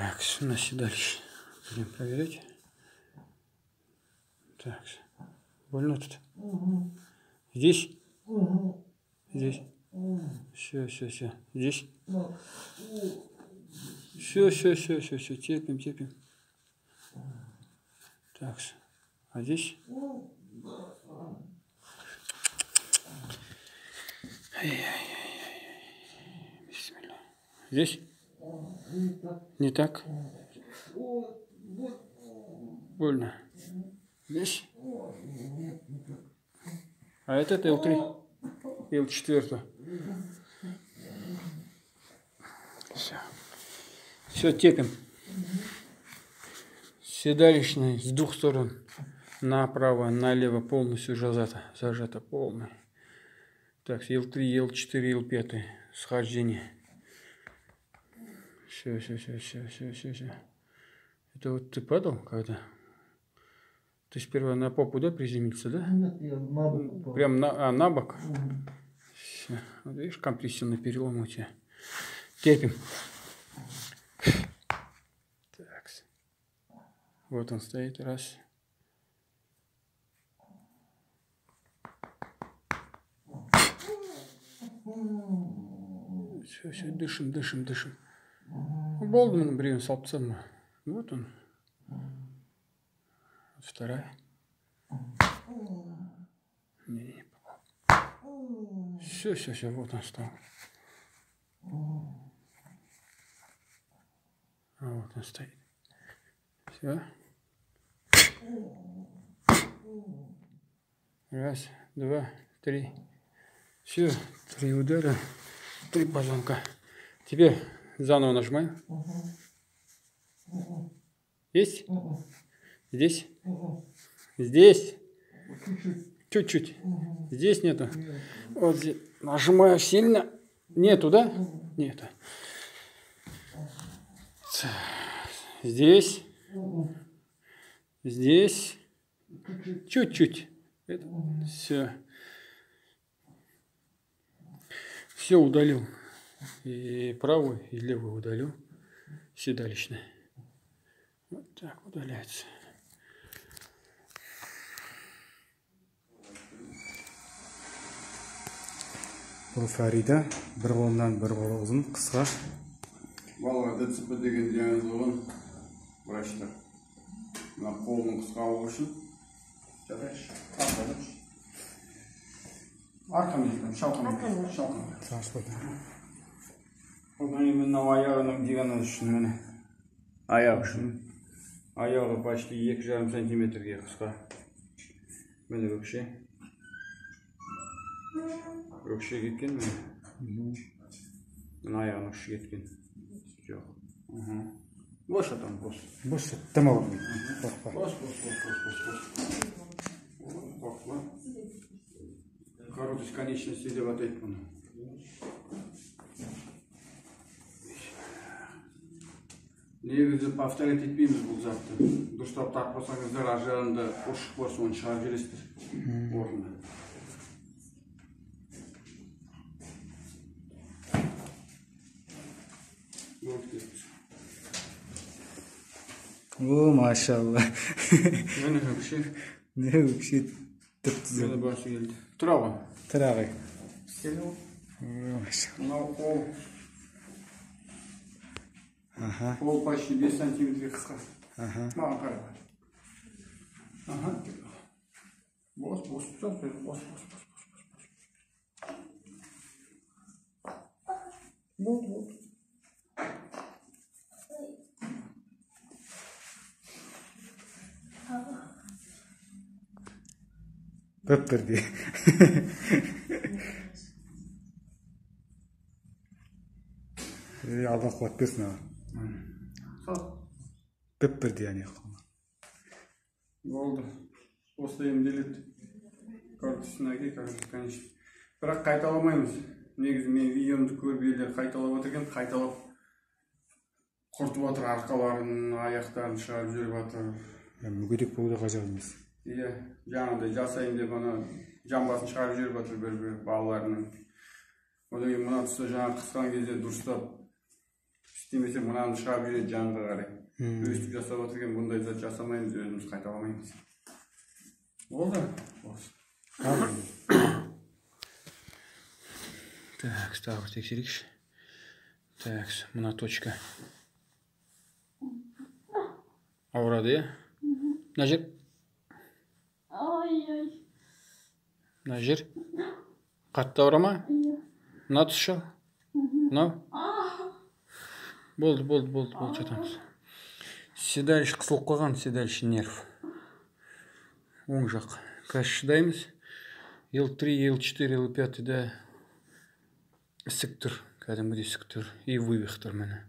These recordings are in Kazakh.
Так, нас дальше. Будем проверять. Так, больно тут? Здесь? Здесь? Все, все, все. Здесь? Все, все, все, все, все. Терпим, терпим. Так, а здесь? Здесь? Не так? Больно. Здесь? А этот L3? L4. Все. Все, терпим. Седалищный с двух сторон. Направо, налево полностью зажато. Зажато полный. Так, L3, L4, L5. Схождение. Все, все, все, все, все, все, все. Это вот ты падал когда? Ты сперва на попу, да, приземлиться, да? Нет, я на бок упал. Прям на, а, на бок? Мгм. Все. Вот видишь, компрессионный перелом у тебя. Терпим. Так. Вот он стоит. Раз. Все, все, дышим, дышим, дышим Болды міне біреуін салып тастадым ғой. Вот он. Вторая. Не, не попал. Все, все, все, вот он стал. А вот он стоит. Все. Раз, два, три. Все, три удара, три позвонка. Теперь заново нажимаем. Есть? Мгм. Здесь? Здесь? Чуть-чуть. Здесь нету. Нет. Вот здесь. Нажимаю сильно. Нету, да? Нету. Здесь. Здесь. Чуть-чуть. Все. Все удалил. И правую, и левую удалил. Седалищное. Вот так удаляется. бұл фарида бір қолынан бір қолы ұзын қысқа. Балаға дцп деген диагноз қойған врачтар. Мына қолын қысқа болу үшін. Арқамен шалқамен. Шалқамен. Одан кейін мынау аяғының диагнозы үшін міне аяқ үшін аяғы почти екі жарым сантиметрге қысқа міне өкше өкше кеткен міне мына аяғының ұшы кеткен жоқ бос там бос бос қорықпа Бос, бос, бос, бос, бос, бос. Қорықпа. Коротость конечности деп атайды бұны. Негізі повторять етпейміз бұл затты дұрыстап тартпасаңыздар ар жағында ұршық бар соны шығарып жібересіздер орнына о машалла. Міне өкше не өкше тіп міне түзу басы келді тұра ғой тұр ағай келе ғой о машалла. Мынау қол аха қол почти бес сантиметрге қысқа аха маған қарай ага. Бос бос все бос бос бос бос вот вот. Бір бірдей Ей, алла қуат берсін аға бір бірдей әне болды. Осылай емделеді әке конечно. Бірақ қайталамаймыз негізі мен видеомды көріп елдер қайталап отыр екен қайталап құртып жатыр арқаларын аяқтарын шығарып жіберіп жатыр мүгедек болу да ғажап емес. Иә жаңағыдай жасайын деп ана жамбасын шығарып жіберіп жатыр бір бір балаларының. Одан кейін мына тұста жаңағы қысқан кезде дұрыстап істемесе мынаны шығарып жібереді жанға қарай өстіп жасап отыр екен бұндай зат жасамаймыз өзіміз қайталамаймыз болды осы Так, тағы бір тексерейікші. Так, мына точка. Ауырады, иә? Мына жер, Ой, ой. мына жер. Қатты ауыра ма? Мына тұс шал. Мынау? Болды, болды, болды, болды, жатамыз. Седалищ қысылып қойған, седалищ нерв. Оң жақ. Қазір шыдаймыз. L3, L4, L5 да ісік тұр. Кәдімгідей ісік тұр. И вывих тұр міне.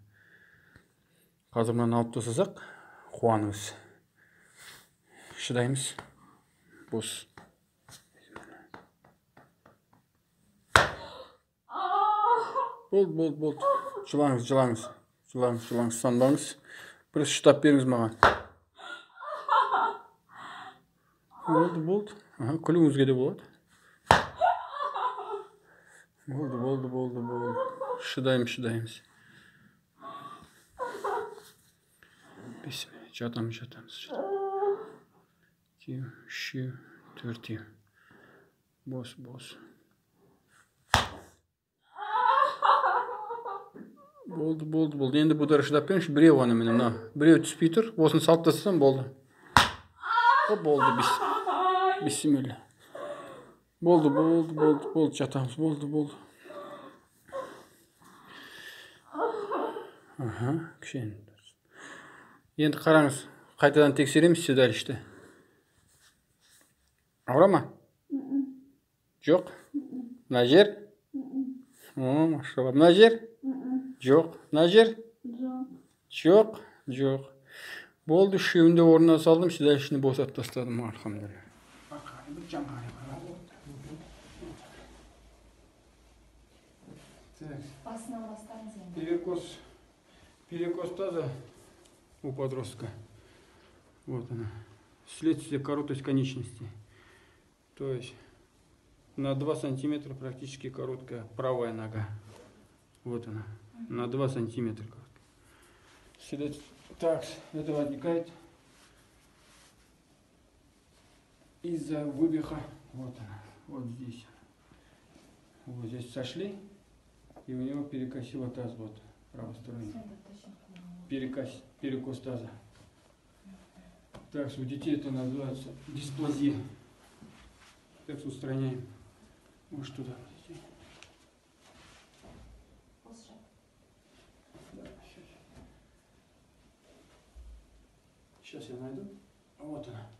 Қазір мынаны алып тастасақ, қуаныңыз. Шыдаймыз. Бос. Болды, болды, болды. Жылаңыз, жылаңыз. Жылаңыз, жылаңыз, санбаңыз. Просто шыдап беріңіз маған. Болды, болды. Аха, күлуіңізге де болады. Болды, болды, болды, болды. Шыдаймыз, шыдаймыз. Бес, жатамыз, жатамыз, жатамыз. Екеу, үшеу, төртеу. Бос, бос. Болды болды болды. Енді бұдары шыдап беріңізші біреу ғана міне мына. Біреу түспей тұр. Осыны салып тастасам болды. О, болды бис бисмилля. Болды болды болды болды жатамыз. Болды болды. Аха кішкене. Енді қараңыз қайтадан тексереміз седалищті ауыра ма? Жоқ? Мына жер? Машалла мына жер жоқ мына жер Жоқ. жоқ жоқ болды үшеуін де орнына салдым седалищені босатып тастадым альхамдулилля Басынан бастаңыз енді. перекос перекос таза у подростка вот она следствие короткость конечности то есть на 2 сантиметра практически короткая правая нога вот она на 2 сантиметра короткая. Так это возникает из-за вывиха вот она вот здесь вот здесь сошли и у него перекосило таз вот правосторонний перекос, перекос таза. Так у детей это называется дисплазия. Так устраняем. Может туда. Да, щас. Сейчас я найду. Вот она.